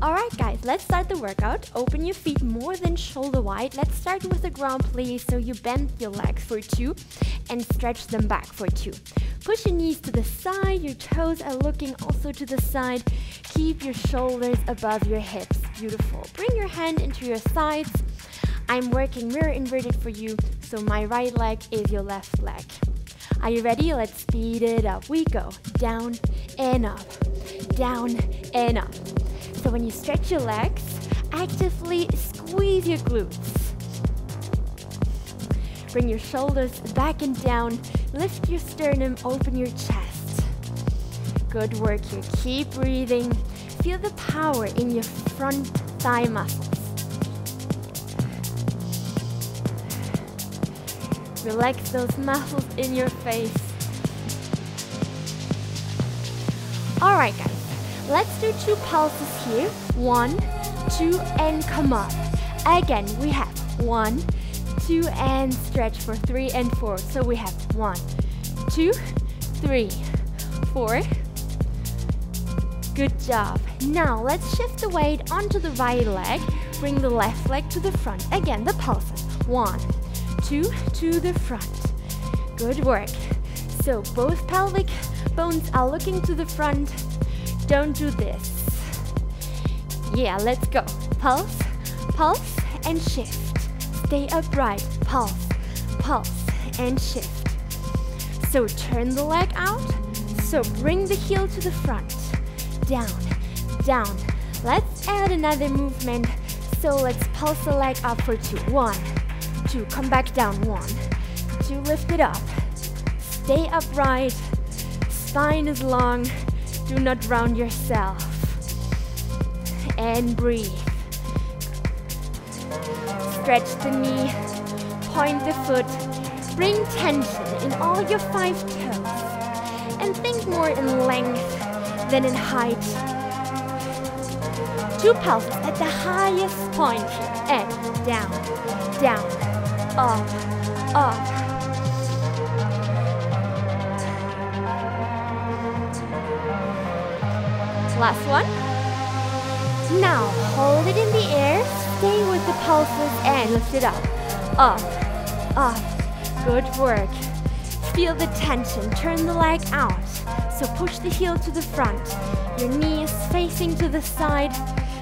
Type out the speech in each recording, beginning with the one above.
Alright guys, let's start the workout. Open your feet more than shoulder wide. Let's start with the grand plie. So you bend your legs for two and stretch them back for two. Push your knees to the side, your toes are looking also to the side. Keep your shoulders above your hips. Beautiful. Bring your hand into your sides. I'm working mirror inverted for you, so my right leg is your left leg. Are you ready? Let's speed it up. We go down and up, down and up. So when you stretch your legs, actively squeeze your glutes. Bring your shoulders back and down. Lift your sternum, open your chest. Good work here. Keep breathing. Feel the power in your front thigh muscles. Relax those muscles in your face. Alright guys, Let's do two pulses here. One, two, and come up. Again, we have one, two, and stretch for three and four. So we have one, two, three, four. Good job. Now let's shift the weight onto the right leg. Bring the left leg to the front. Again, the pulses. One, two, to the front. Good work. So both pelvic bones are looking to the front don't do this. Yeah, let's go. Pulse, pulse, and shift. Stay upright. Pulse, pulse, and shift. So turn the leg out. So bring the heel to the front. Down, down. Let's add another movement. So let's pulse the leg up for two. One, two. Come back down. One, two. Lift it up. Stay upright. Spine is long. Do not drown yourself. And breathe. Stretch the knee, point the foot, bring tension in all your five toes. And think more in length than in height. Two pulses at the highest point. And down, down, up, up. Last one. Now, hold it in the air. Stay with the pulses and lift it up. Up, up. Good work. Feel the tension. Turn the leg out. So push the heel to the front. Your knee is facing to the side.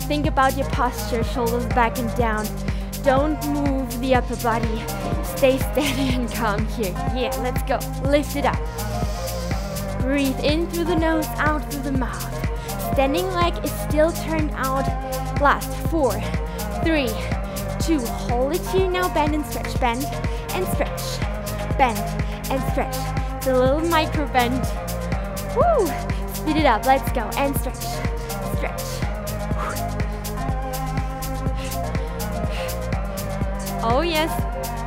Think about your posture, shoulders back and down. Don't move the upper body. Stay steady and calm here. Yeah, let's go. Lift it up. Breathe in through the nose, out through the mouth. Standing leg is still turned out. Last, four, three, two. Hold it here now. Bend and stretch. Bend and stretch. Bend and stretch. It's a little micro bend. Woo! Speed it up. Let's go. And stretch. Stretch. Oh yes,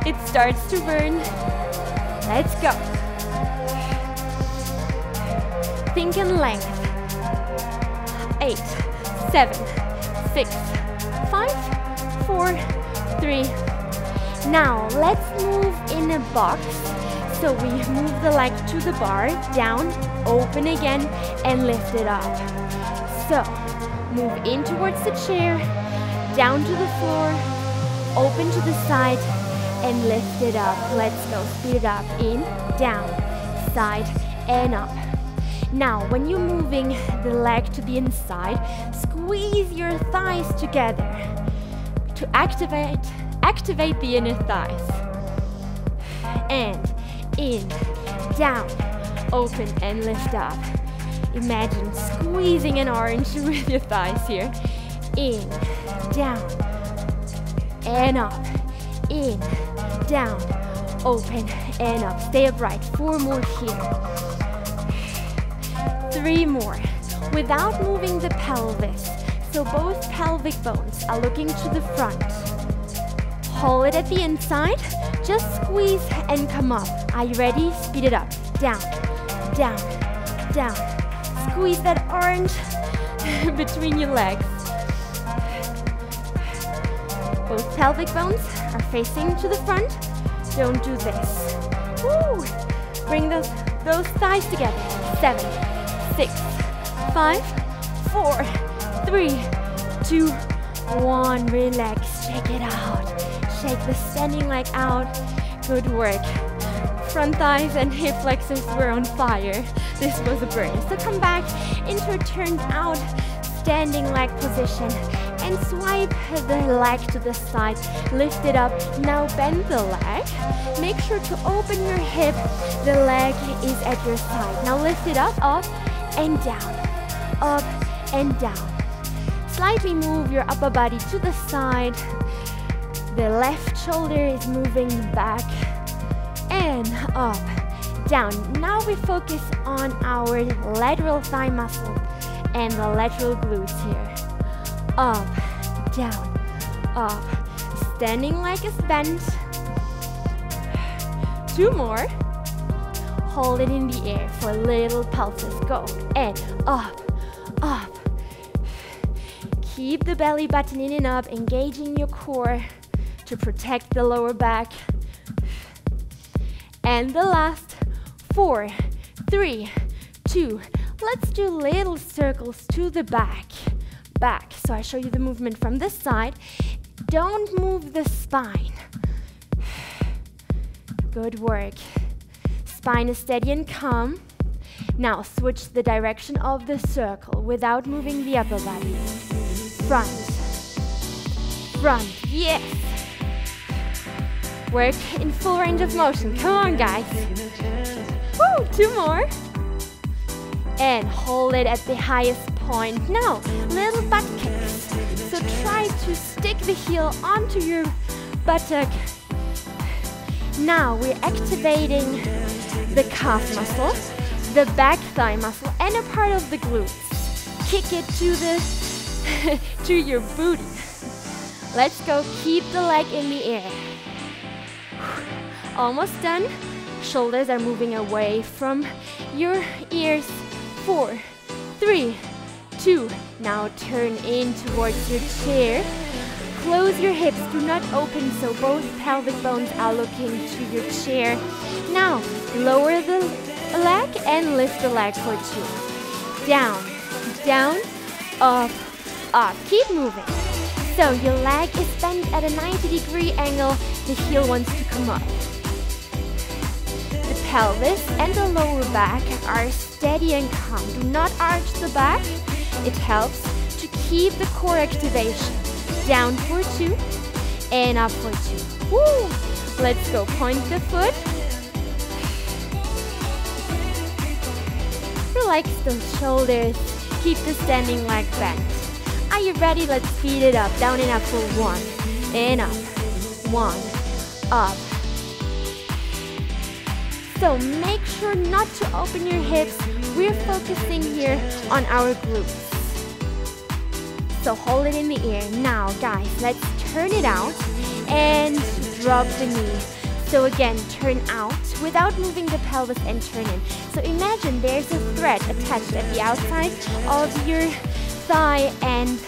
it starts to burn. Let's go. Think in length eight, seven, six, five, four, three. Now let's move in a box. So we move the leg to the bar, down, open again, and lift it up. So move in towards the chair, down to the floor, open to the side, and lift it up. Let's go. Speed it up. In, down, side, and up. Now, when you're moving the leg to the inside, squeeze your thighs together to activate, activate the inner thighs. And in, down, open and lift up. Imagine squeezing an orange with your thighs here. In, down, and up. In, down, open and up. Stay upright. Four more here. Three more. Without moving the pelvis. So both pelvic bones are looking to the front. Hold it at the inside. Just squeeze and come up. Are you ready? Speed it up. Down, down, down. Squeeze that orange between your legs. Both pelvic bones are facing to the front. Don't do this. Woo! Bring those, those thighs together. Seven, six, five, four, three, two, one. Relax, shake it out. Shake the standing leg out. Good work. Front thighs and hip flexors were on fire. This was a burn. So come back into a turned out standing leg position and swipe the leg to the side. Lift it up. Now bend the leg. Make sure to open your hip. The leg is at your side. Now lift it up, up and down, up and down. Slightly move your upper body to the side. The left shoulder is moving back and up, down. Now we focus on our lateral thigh muscle and the lateral glutes here. Up, down, up. Standing leg is bent. Two more. Hold it in the air for little pulses. Go. And up, up. Keep the belly button in and up, engaging your core to protect the lower back. And the last four, three, two. Let's do little circles to the back. Back. So I show you the movement from this side. Don't move the spine. Good work. Spine is steady and calm. Now switch the direction of the circle without moving the upper body. Front. Front. Yes. Work in full range of motion. Come on, guys. Woo, two more. And hold it at the highest point. Now, little butt kicks. So try to stick the heel onto your buttock. Now we're activating the calf muscle, the back thigh muscle, and a part of the glutes. Kick it to the to your booty. Let's go. Keep the leg in the air. Almost done. Shoulders are moving away from your ears. Four, three, two. Now turn in towards your chair. Close your hips, do not open so both pelvic bones are looking to your chair. Now, lower the leg and lift the leg for two. Down, down, up, up. Keep moving. So your leg is bent at a 90 degree angle, the heel wants to come up. The pelvis and the lower back are steady and calm. Do not arch the back. It helps to keep the core activation. Down for two and up for two. Woo! Let's go. Point the foot. Relax those shoulders. Keep the standing leg bent. Are you ready? Let's speed it up. Down and up for one. And up. One. Up. So make sure not to open your hips. We're focusing here on our glutes. So hold it in the air. Now, guys, let's turn it out and drop the knee. So again, turn out without moving the pelvis and turning. So imagine there's a thread attached at the outside of your thigh and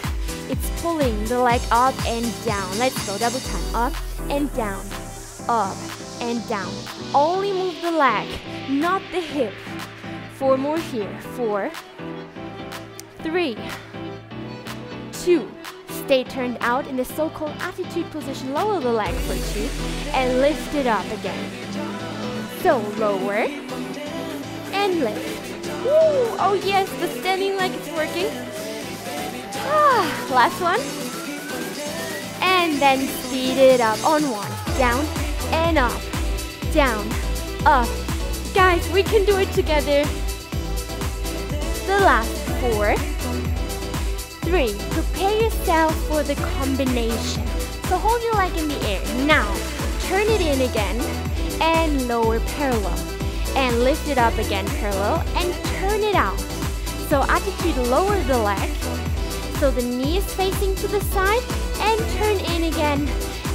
it's pulling the leg up and down. Let's go, double time. Up and down, up and down. Only move the leg, not the hip. Four more here. Four, three, two. Stay turned out in the so-called attitude position. Lower the leg for two and lift it up again. So lower and lift. Woo! Oh yes, the standing leg is working. Ah, last one. And then speed it up on one. Down and up. Down, up. Guys, we can do it together. The last four three, prepare yourself for the combination. So hold your leg in the air. Now, turn it in again and lower parallel. And lift it up again parallel and turn it out. So attitude, lower the leg. So the knee is facing to the side and turn in again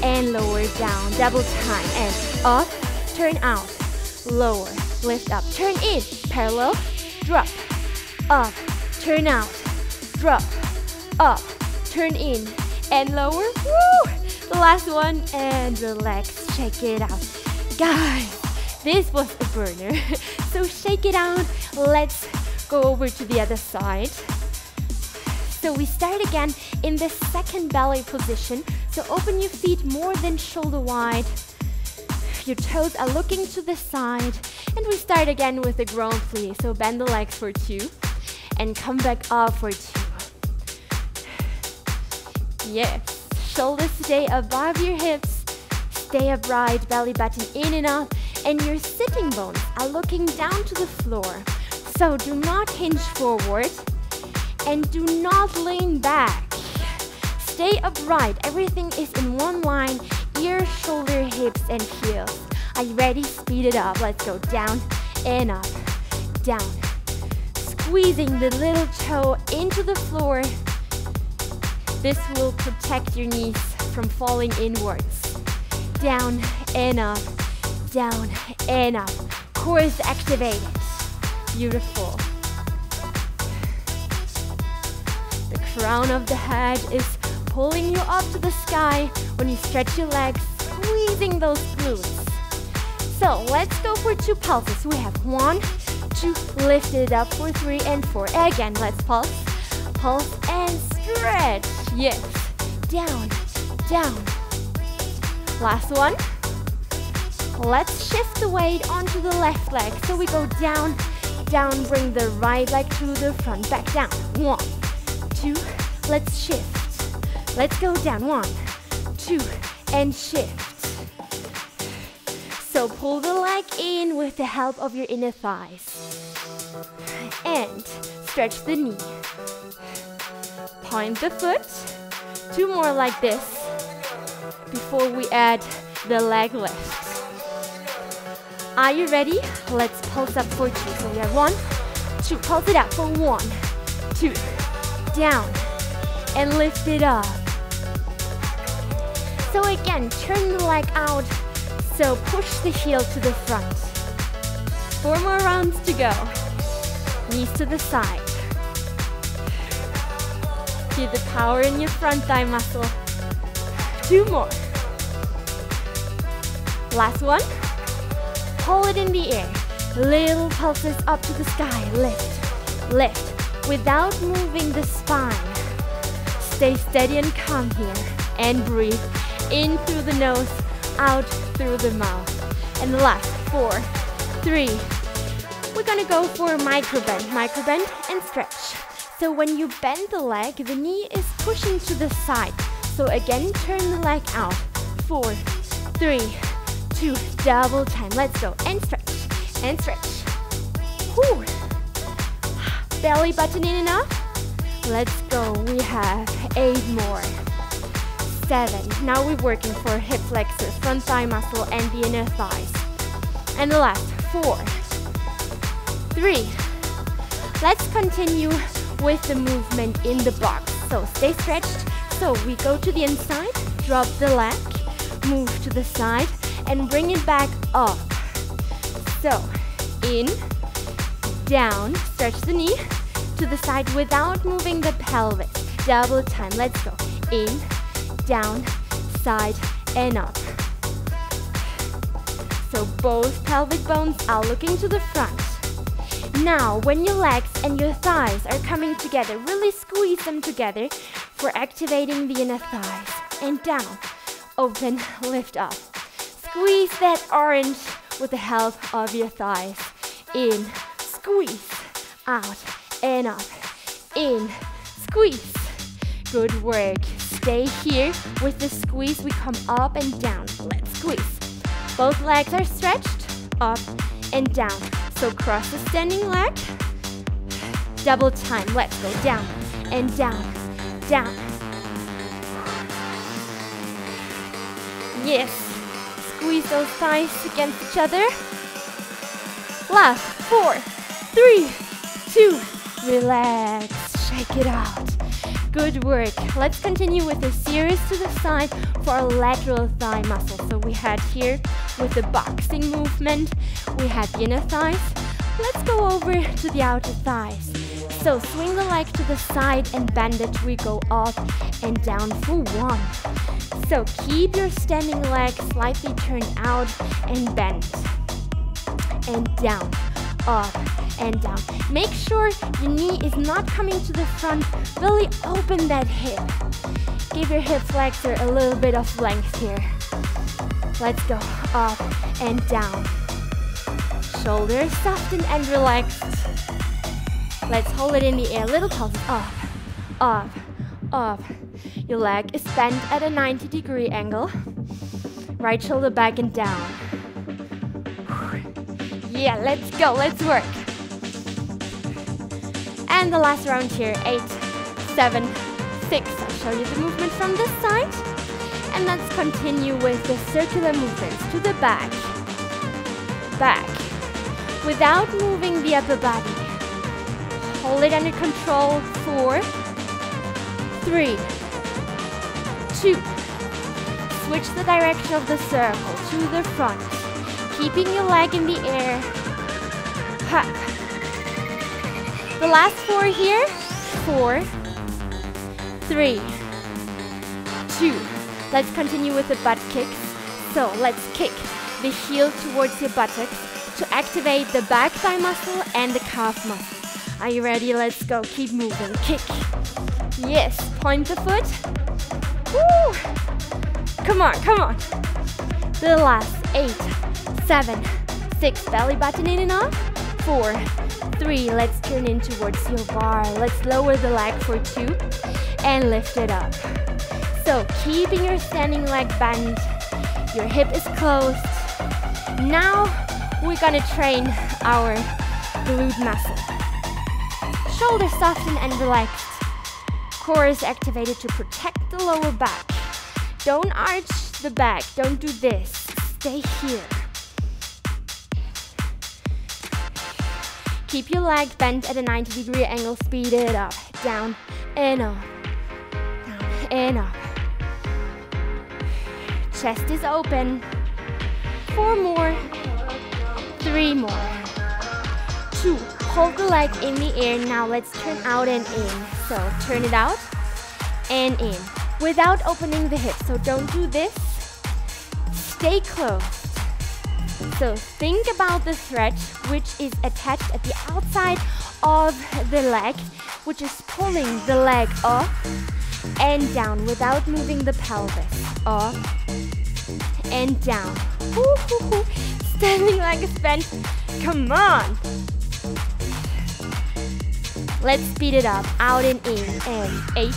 and lower down. Double time and up, turn out, lower, lift up, turn in, parallel, drop, up, turn out, drop, up, turn in, and lower. Woo! The last one, and relax. Check it out. Guys, this was a burner. so shake it out. Let's go over to the other side. So we start again in the second belly position. So open your feet more than shoulder wide. Your toes are looking to the side. And we start again with the grand plie. So bend the legs for two and come back up for two. Yes. Shoulders stay above your hips. Stay upright, belly button in and up. And your sitting bones are looking down to the floor. So do not hinge forward and do not lean back. Stay upright. Everything is in one line. Ear, shoulder, hips, and heels. Are you ready? Speed it up. Let's go down and up. Down. Squeezing the little toe into the floor. This will protect your knees from falling inwards. Down and up. Down and up. Core is activated. Beautiful. The crown of the head is pulling you up to the sky when you stretch your legs, squeezing those glutes. So let's go for two pulses. We have one, two, lift it up for three and four. Again, let's pulse, pulse and stretch. Yes, down, down. Last one. Let's shift the weight onto the left leg. So we go down, down, bring the right leg to the front, back down. One, two, let's shift. Let's go down. One, two, and shift. So pull the leg in with the help of your inner thighs. And stretch the knee. Point the foot. Two more like this before we add the leg lift. Are you ready? Let's pulse up for two. So we have one, two. Pulse it out for one, two, down, and lift it up. So again, turn the leg out. So push the heel to the front. Four more rounds to go. Knees to the side. Feel the power in your front thigh muscle. Two more. Last one. Hold it in the air. Little pulses up to the sky. Lift, lift, without moving the spine. Stay steady and calm here. And breathe in through the nose, out through the mouth. And last four, three. We're gonna go for a micro bend, micro bend, and stretch. So when you bend the leg, the knee is pushing to the side. So again, turn the leg out. Four, three, two, double time. Let's go. And stretch, and stretch. Whew. Belly button in and up. Let's go. We have eight more. Seven. Now we're working for hip flexor, front thigh muscle, and the inner thighs. And the last. Four, three. Let's continue with the movement in the box. So stay stretched. So we go to the inside, drop the leg, move to the side, and bring it back up. So in, down, stretch the knee to the side without moving the pelvis. Double time. Let's go. In, down, side, and up. So both pelvic bones are looking to the front. Now, when your legs and your thighs are coming together, really squeeze them together for activating the inner thighs. And down, open, lift up. Squeeze that orange with the help of your thighs. In, squeeze, out, and up. In, squeeze. Good work. Stay here with the squeeze. We come up and down. Let's squeeze. Both legs are stretched, up and down. So cross the standing leg. Double time. Let's go down and down, down. Yes. Squeeze those thighs against each other. Last four, three, two, relax. Shake it out. Good work. Let's continue with the series to the side for our lateral thigh muscle. So we had here with the boxing movement, we had the inner thighs. Let's go over to the outer thighs. So swing the leg to the side and bend it. We go up and down for one. So keep your standing leg slightly turned out and bent. And down, up, and down. Make sure your knee is not coming to the front. Really open that hip. Give your hip flexor a little bit of length here. Let's go up and down. Shoulders soften and relaxed. Let's hold it in the air. Little pulses. Up, up, up. Your leg is bent at a 90 degree angle. Right shoulder back and down. Yeah, let's go, let's work. And the last round here, eight, seven, six. I'll show you the movement from this side. And let's continue with the circular movements to the back, back, without moving the upper body. Hold it under control, four, three, two. Switch the direction of the circle to the front, keeping your leg in the air. Ha. The last four here, four, three, two. Let's continue with the butt kicks. So let's kick the heel towards your buttocks to activate the back thigh muscle and the calf muscle. Are you ready? Let's go. Keep moving. Kick. Yes. Point the foot. Woo! Come on, come on. The last eight, seven, six. Belly button in and off. Four, three. Let's turn in towards your bar. Let's lower the leg for two and lift it up. So keeping your standing leg bent, your hip is closed. Now we're gonna train our glute muscle. Shoulders soften and relaxed. Core is activated to protect the lower back. Don't arch the back, don't do this. Stay here. Keep your leg bent at a 90 degree angle, speed it up. Down and up. Down and up. Chest is open. Four more. Three more. Two. Hold the leg in the air. Now let's turn out and in. So turn it out and in without opening the hips. So don't do this. Stay closed. So think about the thread which is attached at the outside of the leg, which is pulling the leg up and down without moving the pelvis. Up and down. Standing like a bent. Come on. Let's speed it up. Out and in. And eight,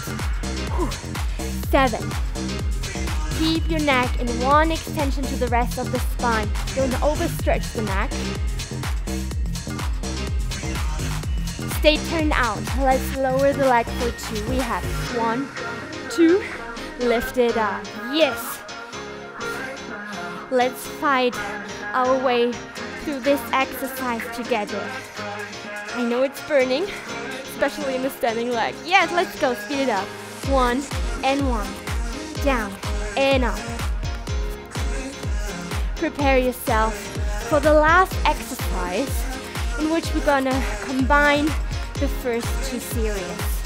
seven. Keep your neck in one extension to the rest of the spine. Don't overstretch the neck. Stay turned out. Let's lower the leg for two. We have one, two, lift it up. Yes. Let's fight our way through this exercise together. I know it's burning, especially in the standing leg. Yes, let's go, speed it up. One and one, down and up. Prepare yourself for the last exercise in which we're gonna combine the first two series.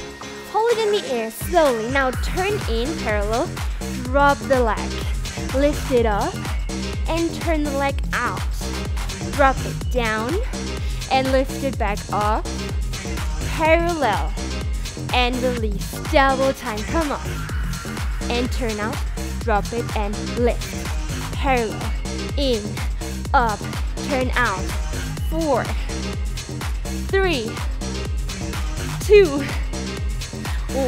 Hold it in the air slowly. Now turn in parallel, drop the leg, lift it up, and turn the leg out. Drop it down and lift it back up. Parallel and release. Double time. Come on. And turn out. Drop it and lift. Parallel. In. Up. Turn out. four three two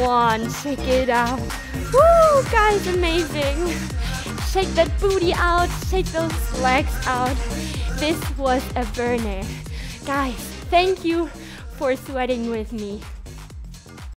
one. Shake it out. Woo, guys, amazing. Shake that booty out. Shake those legs out. This was a burner. Guys, thank you for sweating with me.